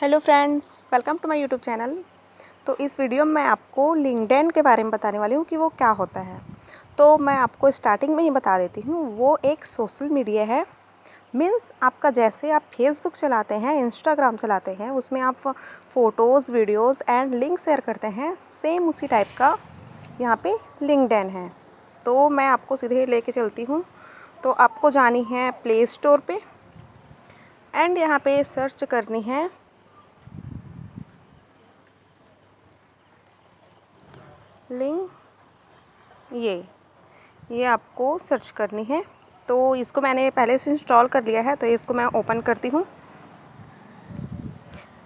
Hello friends, welcome to my YouTube channel. तो इस video में मैं आपको लिंकडेन के बारे में बताने वाली हूँ कि वो क्या होता है। तो मैं आपको स्टार्टिंग में ही बता देती हूँ, वो एक सोशल मीडिया है। मीन्स आपका जैसे आप फेसबुक चलाते हैं, इंस्टाग्राम चलाते हैं, उसमें आप photos, videos and link share करते हैं, सेम उसी टाइप का यहाँ पे लिंकडेन है। तो मैं आपको सीधे लेके चलती हूँ। तो आपको जानी है प्ले स्टोर पर एंड यहाँ पे सर्च करनी है लिंक ये ये आपको सर्च करनी है। तो इसको मैंने पहले से इंस्टॉल कर लिया है तो इसको मैं ओपन करती हूँ।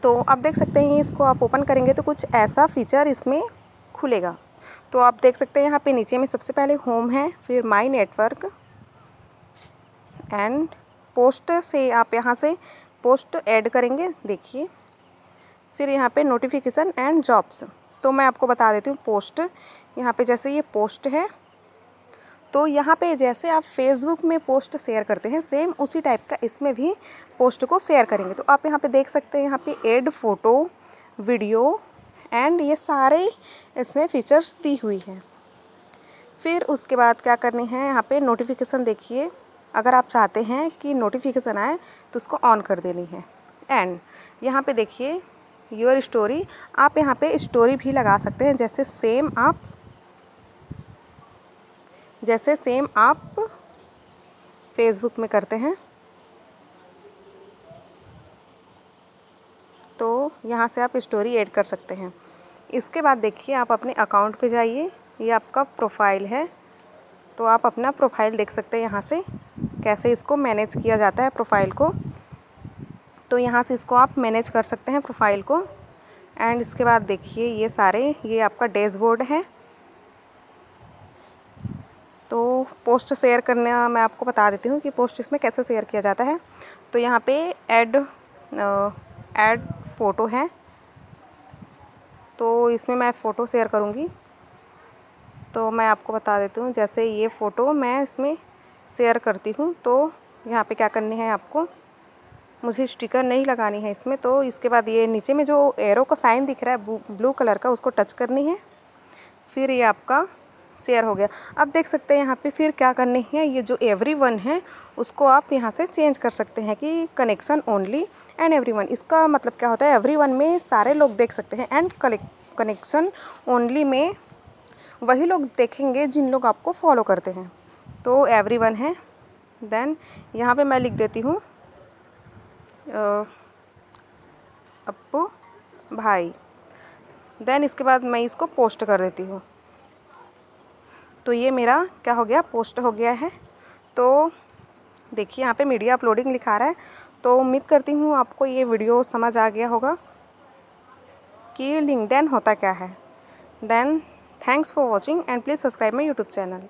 तो आप देख सकते हैं, इसको आप ओपन करेंगे तो कुछ ऐसा फीचर इसमें खुलेगा। तो आप देख सकते हैं, यहाँ पे नीचे में सबसे पहले होम है, फिर माई नेटवर्क एंड पोस्ट से आप यहाँ से पोस्ट ऐड करेंगे, देखिए। फिर यहाँ पे नोटिफिकेशन एंड जॉब्स तो मैं आपको बता देती हूँ पोस्ट यहाँ पे जैसे ये पोस्ट है तो यहाँ पे जैसे आप फेसबुक में पोस्ट शेयर करते हैं सेम उसी टाइप का इसमें भी पोस्ट को शेयर करेंगे। तो आप यहाँ पे देख सकते हैं, यहाँ पे एड फ़ोटो वीडियो एंड ये सारे इसमें फीचर्स दी हुई हैं। फिर उसके बाद क्या करनी है, यहाँ पे नोटिफिकेशन देखिए, अगर आप चाहते हैं कि नोटिफिकेशन आए तो उसको ऑन कर देनी है। एंड यहाँ पे देखिए योर स्टोरी आप यहाँ पे स्टोरी भी लगा सकते हैं, जैसे सेम आप, जैसे सेम आप फेसबुक में करते हैं। तो यहाँ से आप स्टोरी ऐड कर सकते हैं। इसके बाद देखिए, आप अपने अकाउंट पे जाइए। ये आपका प्रोफ़ाइल है। तो आप अपना प्रोफ़ाइल देख सकते हैं यहाँ से, कैसे इसको मैनेज किया जाता है प्रोफ़ाइल को। तो यहाँ से इसको आप मैनेज कर सकते हैं प्रोफ़ाइल को। एंड इसके बाद देखिए ये सारे, ये आपका डैशबोर्ड है। तो पोस्ट शेयर करना मैं आपको बता देती हूँ कि पोस्ट इसमें कैसे शेयर किया जाता है। तो यहाँ पे ऐड ऐड फ़ोटो है। तो इसमें मैं फ़ोटो शेयर करूँगी। तो मैं आपको बता देती हूँ, जैसे ये फ़ोटो मैं इसमें शेयर करती हूँ तो यहाँ पे क्या करनी है आपको? मुझे स्टिकर नहीं लगानी है इसमें तो इसके बाद ये नीचे में जो एरो का साइन दिख रहा है ब्लू कलर का, उसको टच करनी है। फिर ये आपका शेयर हो गया। अब देख सकते हैं यहाँ पे फिर क्या करनी है, ये जो एवरी वन है, उसको आप यहाँ से चेंज कर सकते हैं कि connection only and every one इसका मतलब क्या होता है एवरी वन में सारे लोग देख सकते हैं एंड कनेक्शन ओनली में वही लोग देखेंगे जिन लोग आपको फॉलो करते हैं। तो एवरी वन है देन यहाँ पे मैं लिख देती हूँ अप्पू भाई। देन इसके बाद मैं इसको पोस्ट कर देती हूँ। तो ये मेरा क्या हो गया? पोस्ट हो गया है। तो देखिए, यहाँ पे मीडिया अपलोडिंग लिखा रहा है। तो उम्मीद करती हूँ आपको ये वीडियो समझ आ गया होगा कि लिंकडेन होता क्या है। Then thanks for watching and please subscribe my YouTube channel